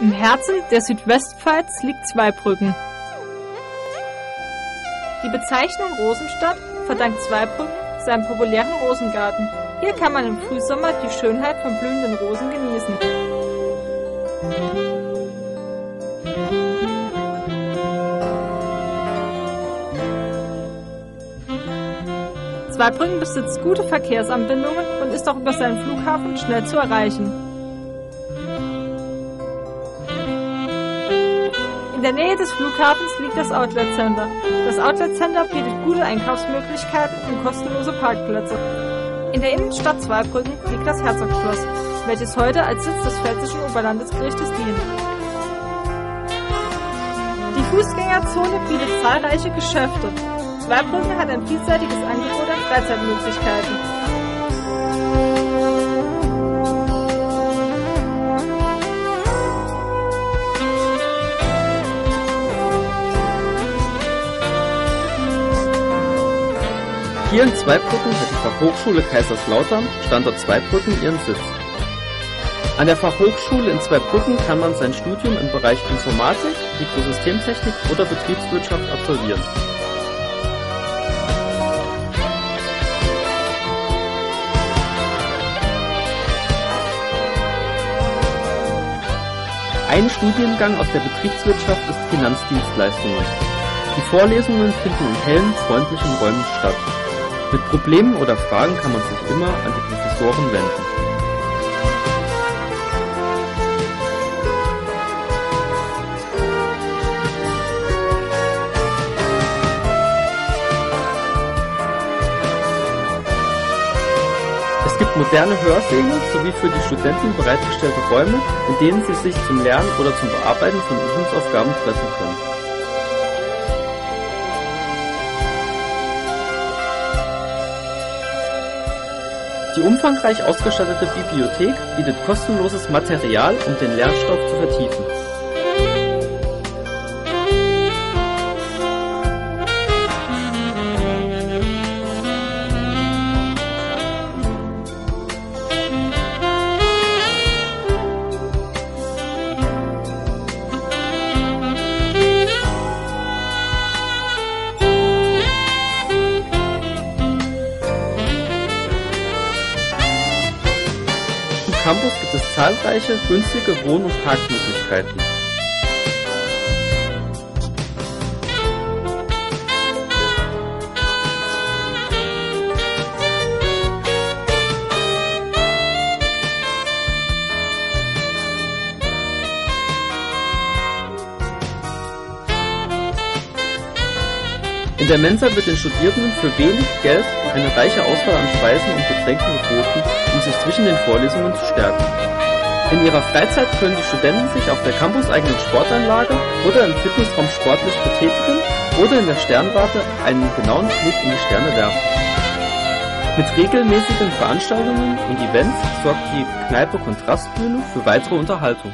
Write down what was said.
Im Herzen der Südwestpfalz liegt Zweibrücken. Die Bezeichnung Rosenstadt verdankt Zweibrücken seinem populären Rosengarten. Hier kann man im Frühsommer die Schönheit von blühenden Rosen genießen. Zweibrücken besitzt gute Verkehrsanbindungen und ist auch über seinen Flughafen schnell zu erreichen. In der Nähe des Flughafens liegt das Outlet Center. Das Outlet Center bietet gute Einkaufsmöglichkeiten und kostenlose Parkplätze. In der Innenstadt Zweibrücken liegt das Herzogschloss, welches heute als Sitz des Pfälzischen Oberlandesgerichtes dient. Die Fußgängerzone bietet zahlreiche Geschäfte. Zweibrücken hat ein vielseitiges Angebot an Freizeitmöglichkeiten. Hier in Zweibrücken hat die Fachhochschule Kaiserslautern, Standort Zweibrücken, ihren Sitz. An der Fachhochschule in Zweibrücken kann man sein Studium im Bereich Informatik, Mikrosystemtechnik oder Betriebswirtschaft absolvieren. Ein Studiengang aus der Betriebswirtschaft ist Finanzdienstleistungen. Die Vorlesungen finden in hellen, freundlichen Räumen statt. Mit Problemen oder Fragen kann man sich immer an die Professoren wenden. Es gibt moderne Hörsäle sowie für die Studenten bereitgestellte Räume, in denen sie sich zum Lernen oder zum Bearbeiten von Übungsaufgaben treffen können. Die umfangreich ausgestattete Bibliothek bietet kostenloses Material, um den Lernstoff zu vertiefen. Campus gibt es zahlreiche günstige Wohn- und Parkmöglichkeiten. In der Mensa wird den Studierenden für wenig Geld eine reiche Auswahl an Speisen und Getränken geboten, um sich zwischen den Vorlesungen zu stärken. In ihrer Freizeit können die Studenten sich auf der campuseigenen Sportanlage oder im Fitnessraum sportlich betätigen oder in der Sternwarte einen genauen Blick in die Sterne werfen. Mit regelmäßigen Veranstaltungen und Events sorgt die Kneipe Kontrastbühne für weitere Unterhaltung.